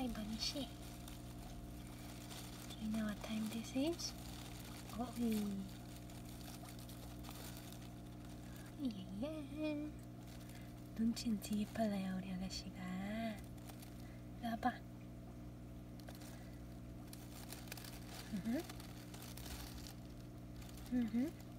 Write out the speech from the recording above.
Hi, Bunny Do you know what time this is? Oh, 예. 눈치는 되게 빨라요, 우리 아가씨가. 나봐. 으흠 으흠